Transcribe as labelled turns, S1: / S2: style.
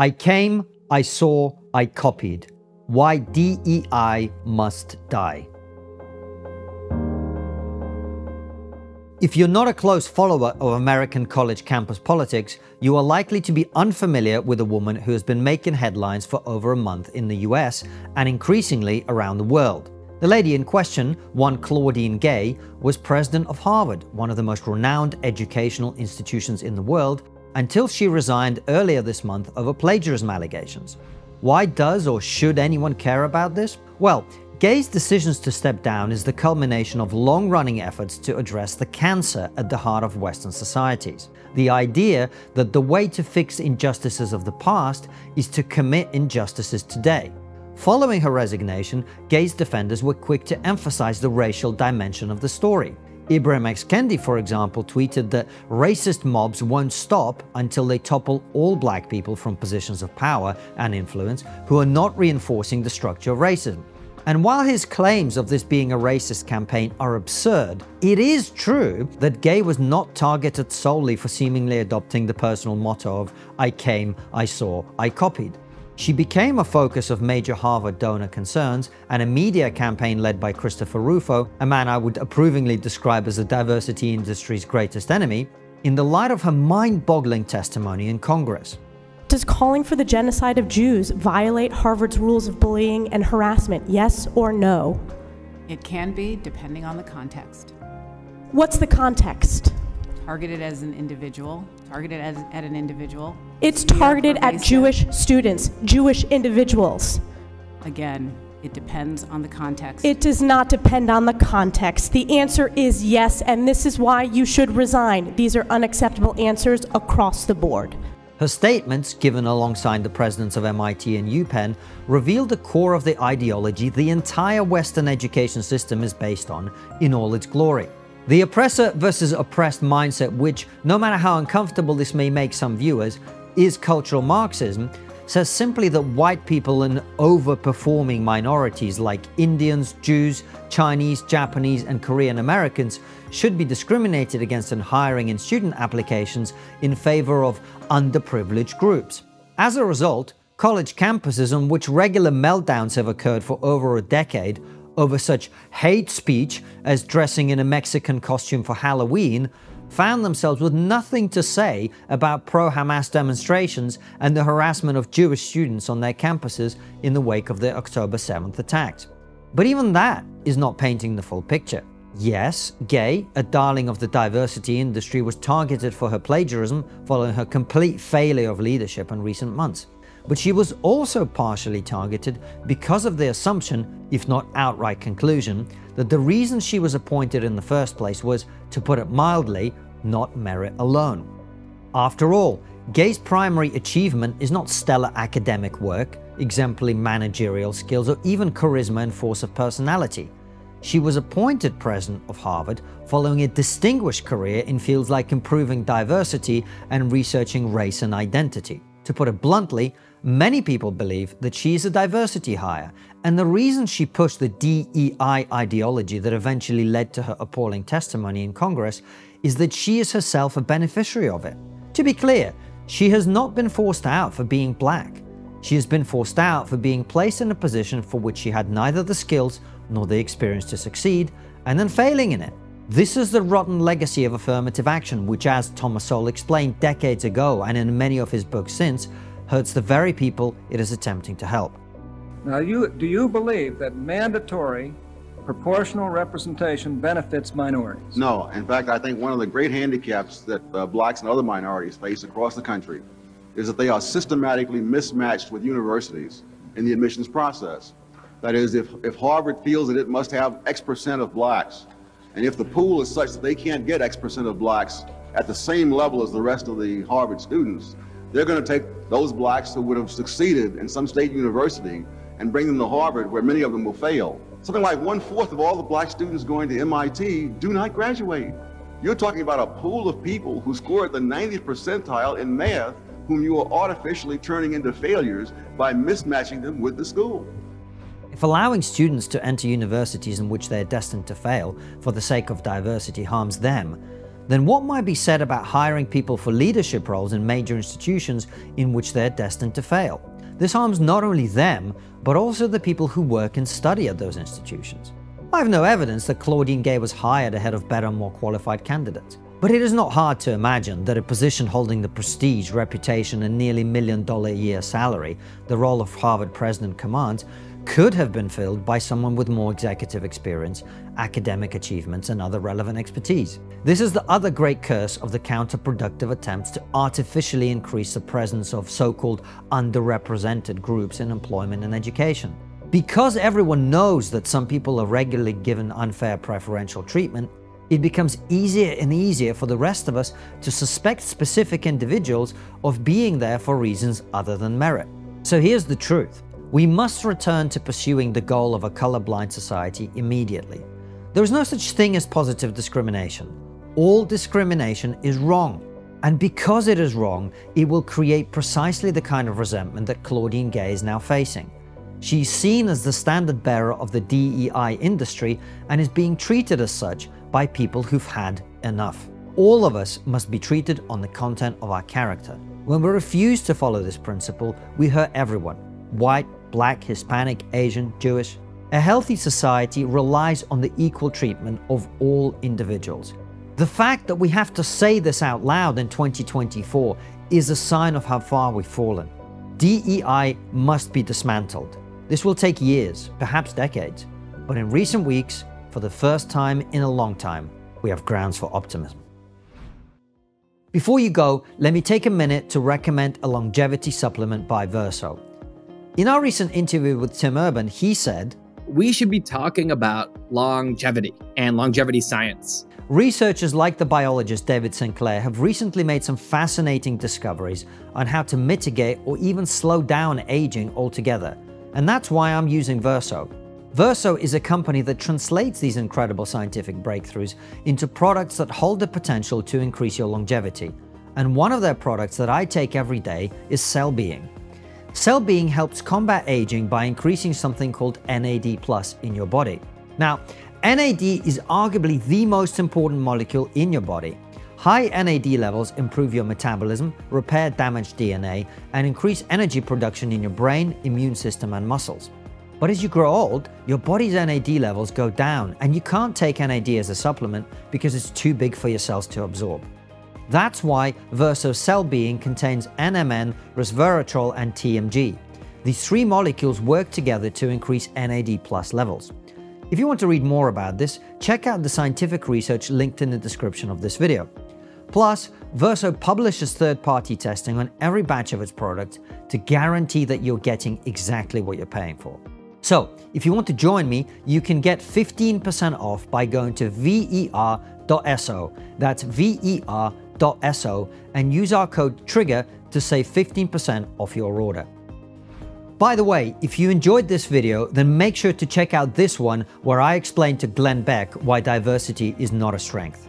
S1: I came, I saw, I copied. Why DEI must die. If you're not a close follower of American college campus politics, you are likely to be unfamiliar with a woman who has been making headlines for over a month in the US and increasingly around the world. The lady in question, one Claudine Gay, was president of Harvard, one of the most renowned educational institutions in the world, until she resigned earlier this month over plagiarism allegations. Why does or should anyone care about this? Well, Gay's decisions to step down is the culmination of long running efforts to address the cancer at the heart of Western societies. The idea that the way to fix injustices of the past is to commit injustices today. Following her resignation, Gay's defenders were quick to emphasize the racial dimension of the story. Ibram X. Kendi, for example, tweeted that racist mobs won't stop until they topple all black people from positions of power and influence who are not reinforcing the structure of racism. And while his claims of this being a racist campaign are absurd, it is true that Gay was not targeted solely for seemingly adopting the personal motto of I came, I saw, I copied. She became a focus of major Harvard donor concerns and a media campaign led by Christopher Rufo, a man I would approvingly describe as the diversity industry's greatest enemy, in the light of her mind boggling testimony in Congress.
S2: Does calling for the genocide of Jews violate Harvard's rules of bullying and harassment, yes or no?
S3: It can be, depending on the context.
S2: What's the context?
S3: Targeted as an individual, targeted as, at an individual.
S2: It's targeted at Jewish students, Jewish individuals.
S3: Again, it depends on the context.
S2: It does not depend on the context. The answer is yes, and this is why you should resign. These are unacceptable answers across the board.
S1: Her statements, given alongside the presidents of MIT and UPenn, reveal the core of the ideology the entire Western education system is based on in all its glory. The oppressor versus oppressed mindset, which, no matter how uncomfortable this may make some viewers, is cultural Marxism, says simply that white people and overperforming minorities like Indians, Jews, Chinese, Japanese, and Korean Americans should be discriminated against in hiring and student applications in favor of underprivileged groups. As a result, college campuses on which regular meltdowns have occurred for over a decade over such hate speech as dressing in a Mexican costume for Halloween found themselves with nothing to say about pro Hamas demonstrations and the harassment of Jewish students on their campuses in the wake of the October 7th attacks. But even that is not painting the full picture. Yes, Gay, a darling of the diversity industry, was targeted for her plagiarism following her complete failure of leadership in recent months. But she was also partially targeted because of the assumption, if not outright conclusion, that the reason she was appointed in the first place was, to put it mildly, not merit alone. After all, Gay's primary achievement is not stellar academic work, exemplary managerial skills, or even charisma and force of personality. She was appointed president of Harvard following a distinguished career in fields like improving diversity and researching race and identity. To put it bluntly, many people believe that she is a diversity hire, and the reason she pushed the DEI ideology that eventually led to her appalling testimony in Congress is that she is herself a beneficiary of it. To be clear, she has not been forced out for being black. She has been forced out for being placed in a position for which she had neither the skills nor the experience to succeed, and then failing in it. This is the rotten legacy of affirmative action, which, as Thomas Sowell explained decades ago and in many of his books since, hurts the very people it is attempting to help.
S4: Now, you, do you believe that mandatory proportional representation benefits minorities?
S5: No. In fact, I think one of the great handicaps that uh, blacks and other minorities face across the country is that they are systematically mismatched with universities in the admissions process. That is, if, if Harvard feels that it must have X percent of blacks, and if the pool is such that they can't get X percent of blacks at the same level as the rest of the Harvard students, they're going to take those blacks who would have succeeded in some state university and bring them to Harvard, where many of them will fail. Something like one fourth of all the black students going to MIT do not graduate. You're talking about a pool of people who scored the 90th percentile in math, whom you are artificially turning into failures by mismatching them with the school.
S1: If allowing students to enter universities in which they are destined to fail for the sake of diversity harms them, then what might be said about hiring people for leadership roles in major institutions in which they're destined to fail? This harms not only them, but also the people who work and study at those institutions. I have no evidence that Claudine Gay was hired ahead of better, more qualified candidates. But it is not hard to imagine that a position holding the prestige, reputation, and nearly million dollar a year salary the role of Harvard president commands could have been filled by someone with more executive experience, academic achievements, and other relevant expertise. This is the other great curse of the counterproductive attempts to artificially increase the presence of so-called underrepresented groups in employment and education. Because everyone knows that some people are regularly given unfair preferential treatment, it becomes easier and easier for the rest of us to suspect specific individuals of being there for reasons other than merit. So here's the truth. We must return to pursuing the goal of a colorblind society immediately. There is no such thing as positive discrimination. All discrimination is wrong. And because it is wrong, it will create precisely the kind of resentment that Claudine Gay is now facing. She's seen as the standard bearer of the DEI industry and is being treated as such by people who've had enough. All of us must be treated on the content of our character. When we refuse to follow this principle, we hurt everyone white, black, Hispanic, Asian, Jewish. A healthy society relies on the equal treatment of all individuals. The fact that we have to say this out loud in 2024 is a sign of how far we've fallen. DEI must be dismantled. This will take years, perhaps decades, but in recent weeks, for the first time in a long time, we have grounds for optimism. Before you go, let me take a minute to recommend a longevity supplement by Verso. In our recent interview with Tim Urban, he said,
S6: We should be talking about longevity and longevity science.
S1: Researchers like the biologist David Sinclair have recently made some fascinating discoveries on how to mitigate or even slow down aging altogether. And that's why I'm using Verso. Verso is a company that translates these incredible scientific breakthroughs into products that hold the potential to increase your longevity. And one of their products that I take every day is Cell Being. Cell Being helps combat aging by increasing something called NAD plus in your body. Now, NAD is arguably the most important molecule in your body. High NAD levels improve your metabolism, repair damaged DNA, and increase energy production in your brain, immune system, and muscles. But as you grow old, your body's NAD levels go down, and you can't take NAD as a supplement because it's too big for your cells to absorb. That's why Verso Cell Being contains NMN, resveratrol, and TMG. These three molecules work together to increase NAD plus levels. If you want to read more about this, check out the scientific research linked in the description of this video. Plus, Verso publishes third-party testing on every batch of its products to guarantee that you're getting exactly what you're paying for. So, if you want to join me, you can get 15% off by going to ver.so. That's ver.so and use our code TRIGGER to save 15% off your order. By the way, if you enjoyed this video, then make sure to check out this one where I explain to Glenn Beck why diversity is not a strength.